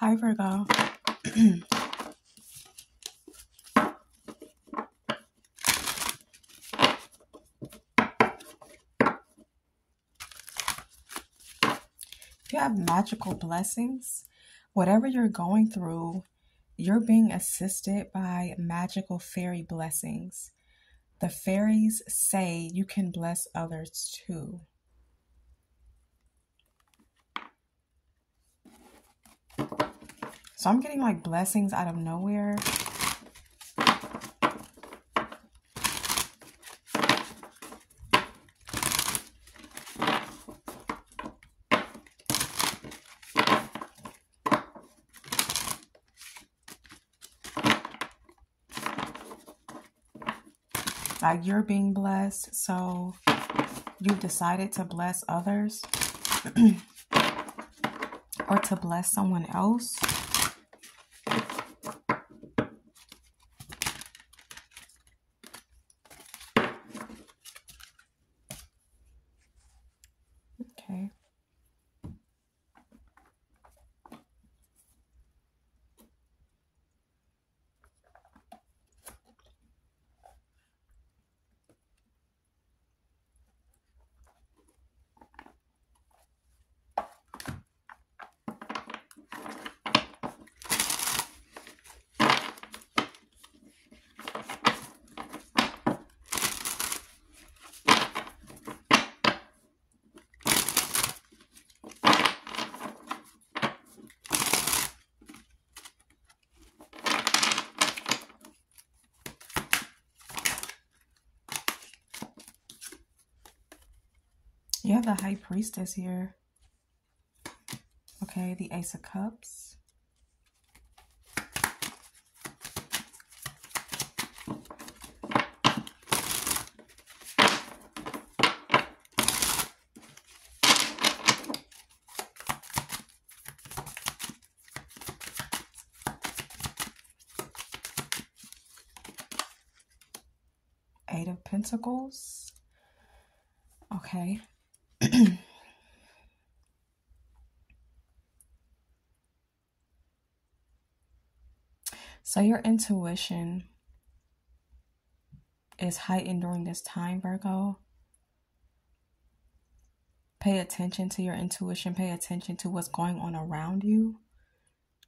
Hi, Virgo. you have magical blessings, whatever you're going through, you're being assisted by magical fairy blessings. The fairies say you can bless others too. So I'm getting like blessings out of nowhere. Like you're being blessed, so you've decided to bless others or to bless someone else. You have the High Priestess here. Okay, the Ace of Cups. Eight of Pentacles. Okay. so your intuition is heightened during this time, Virgo. Pay attention to your intuition. Pay attention to what's going on around you.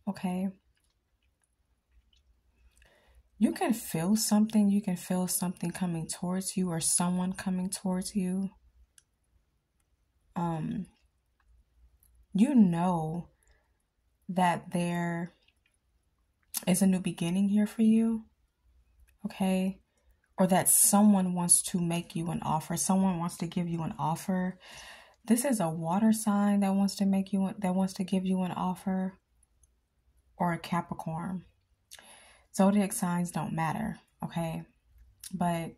Okay. You can feel something. You can feel something coming towards you or someone coming towards you um you know that there is a new beginning here for you okay? Or that someone wants to make you an offer someone wants to give you an offer. This is a water sign that wants to make you that wants to give you an offer or a capricorn. Zodiac signs don't matter okay? But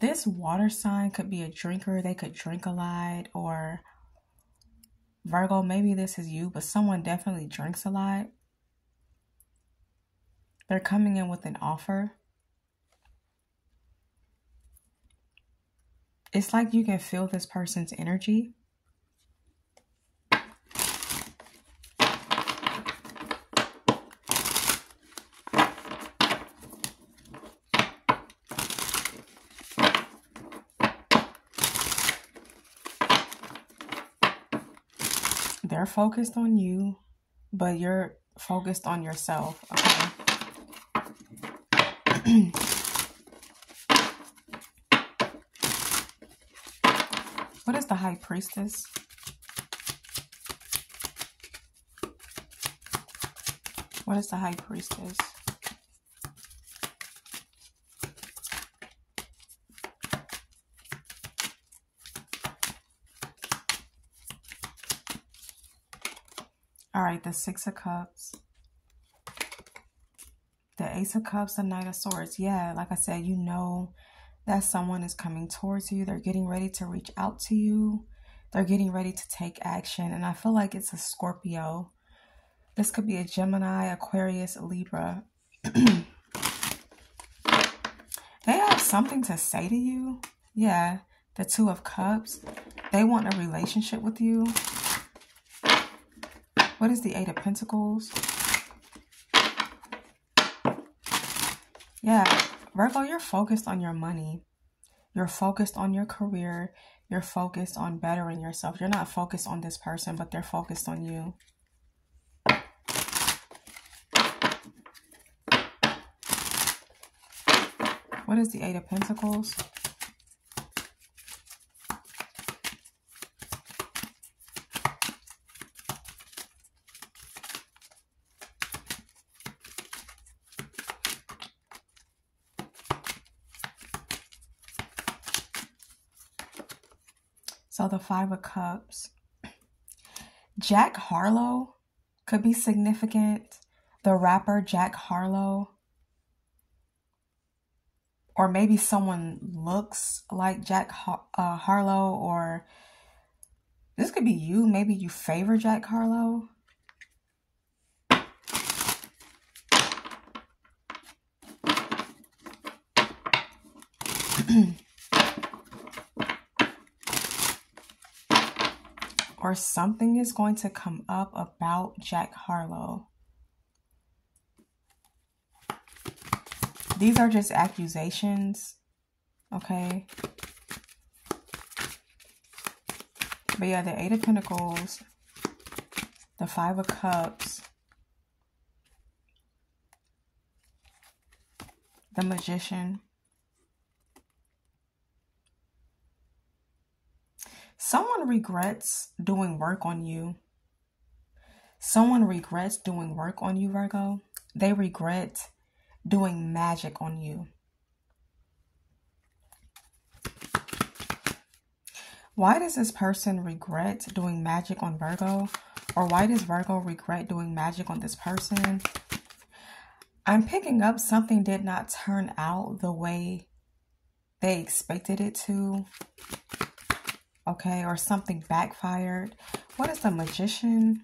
this water sign could be a drinker they could drink a lot or Virgo, maybe this is you, but someone definitely drinks a lot. They're coming in with an offer. It's like you can feel this person's energy. They're focused on you, but you're focused on yourself. Okay. what is the high priestess? What is the high priestess? The Six of Cups. The Ace of Cups, the Knight of Swords. Yeah, like I said, you know that someone is coming towards you. They're getting ready to reach out to you. They're getting ready to take action. And I feel like it's a Scorpio. This could be a Gemini, Aquarius, Libra. they have something to say to you. Yeah, the Two of Cups. They want a relationship with you. What is the Eight of Pentacles? Yeah, Virgo, you're focused on your money. You're focused on your career. You're focused on bettering yourself. You're not focused on this person, but they're focused on you. What is the Eight of Pentacles? So the Five of Cups. Jack Harlow could be significant. The rapper Jack Harlow or maybe someone looks like Jack uh, Harlow, or this could be you. Maybe you favor Jack Harlow. or something is going to come up about Jack Harlow. These are just accusations, okay? But yeah, the Eight of Pentacles, the Five of Cups, the Magician. Someone regrets doing work on you. Someone regrets doing work on you, Virgo. They regret doing magic on you. Why does this person regret doing magic on Virgo? Or why does Virgo regret doing magic on this person? I'm picking up something did not turn out the way they expected it to. Okay, or something backfired. What is the magician?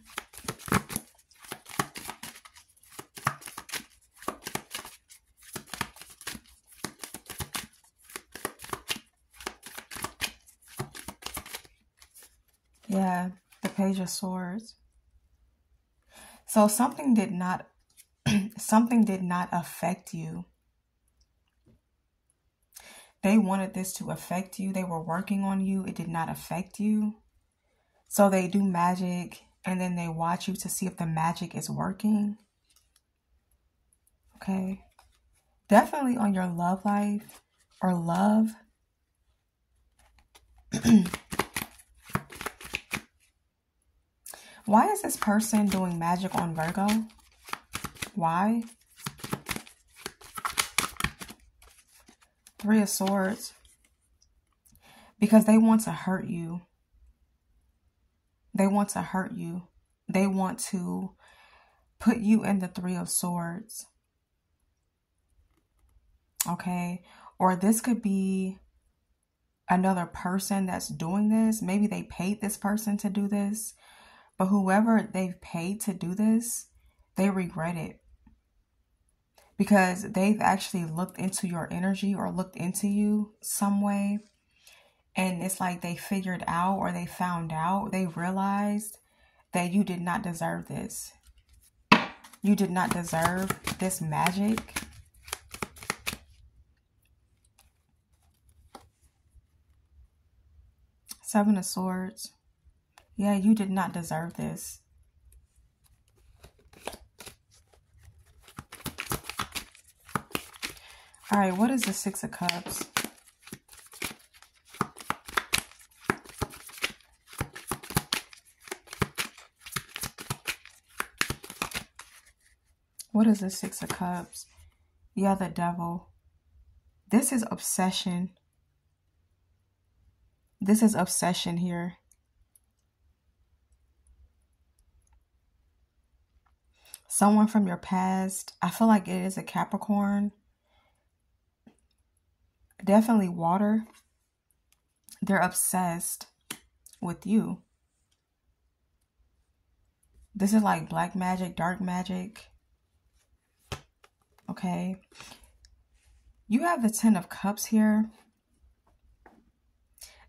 Yeah, the Page of Swords. So something did not something did not affect you. They wanted this to affect you. They were working on you. It did not affect you. So they do magic and then they watch you to see if the magic is working. Okay. Definitely on your love life or love. Why is this person doing magic on Virgo? Why? Three of Swords. Because they want to hurt you. They want to hurt you. They want to put you in the Three of Swords. Okay? Or this could be another person that's doing this. Maybe they paid this person to do this. But whoever they've paid to do this, they regret it. Because they've actually looked into your energy or looked into you some way. And it's like they figured out or they found out, they realized that you did not deserve this. You did not deserve this magic. Seven of Swords. Yeah, you did not deserve this. All right, what is the Six of Cups? What is the Six of Cups? Yeah, the devil. This is obsession. This is obsession here. someone from your past. I feel like it is a Capricorn. Definitely water. They're obsessed with you. This is like black magic, dark magic. Okay. You have the Ten of Cups here.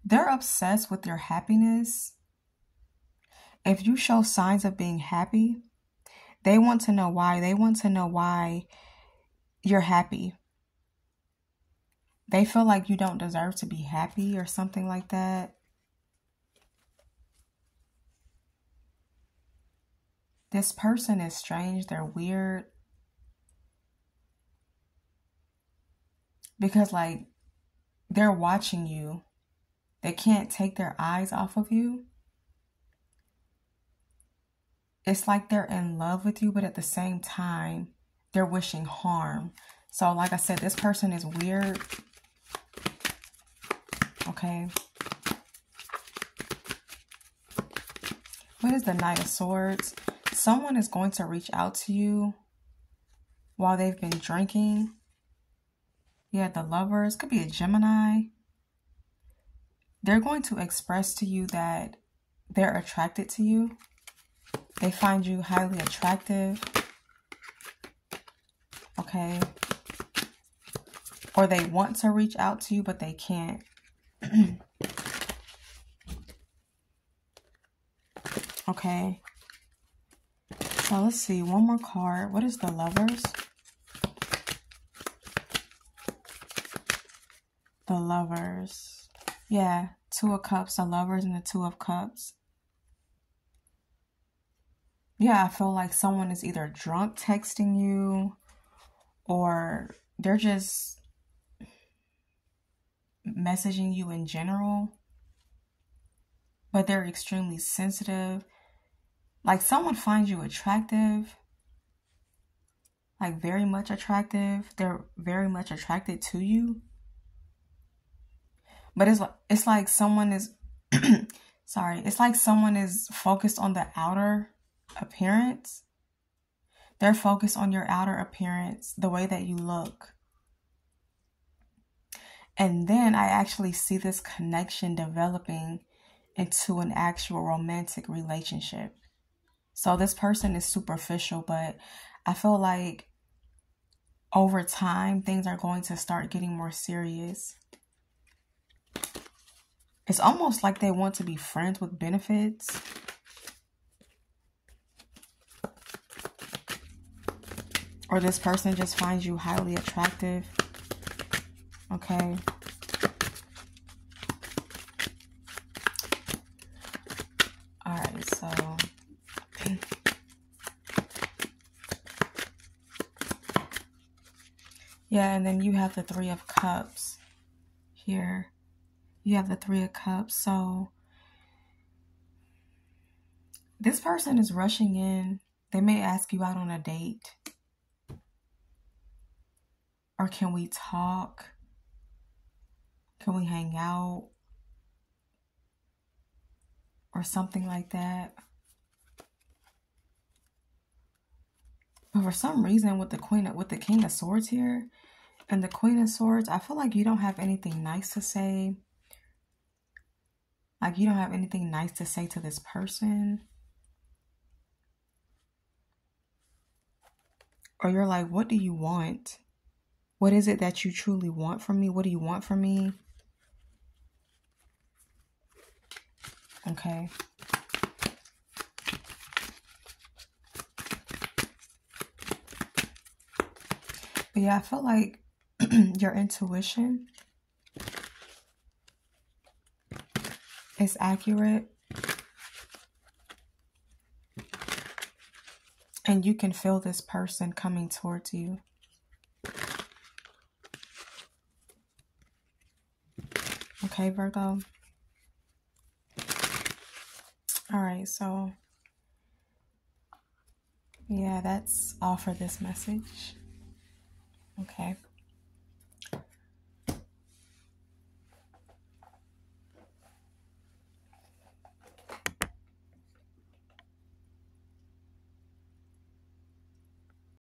They're obsessed with your happiness. If you show signs of being happy, they want to know why. They want to know why you're happy. They feel like you don't deserve to be happy or something like that. This person is strange, they're weird. Because, like, they're watching you, they can't take their eyes off of you. It's like they're in love with you, but at the same time, they're wishing harm. So, like I said, this person is weird. Okay. What is the Knight of Swords? Someone is going to reach out to you while they've been drinking. Yeah, the lovers could be a Gemini. They're going to express to you that they're attracted to you. They find you highly attractive. Okay. Or they want to reach out to you, but they can't. okay. So let's see. One more card. What is the lovers? The lovers. Yeah. Two of cups. The lovers and the two of cups. Yeah, I feel like someone is either drunk texting you or they're just messaging you in general, but they're extremely sensitive. Like someone finds you attractive, like very much attractive. They're very much attracted to you. But it's like it's like someone is sorry, it's like someone is focused on the outer appearance. They're focused on your outer appearance, the way that you look. And then I actually see this connection developing into an actual romantic relationship. So this person is superficial, but I feel like over time things are going to start getting more serious. It's almost like they want to be friends with benefits. Or this person just finds you highly attractive. Okay. Alright, so Yeah, and then you have the Three of Cups here. You have the Three of Cups. So this person is rushing in. They may ask you out on a date. Or can we talk? Can we hang out? Or something like that. But for some reason with the queen of, with the king of swords here and the queen of swords, I feel like you don't have anything nice to say. Like you don't have anything nice to say to this person. Or you're like, what do you want? What is it that you truly want from me? What do you want from me? Okay. But yeah, I feel like your intuition is accurate. And you can feel this person coming towards you. Okay, Virgo. So yeah, that's all for this message. Okay.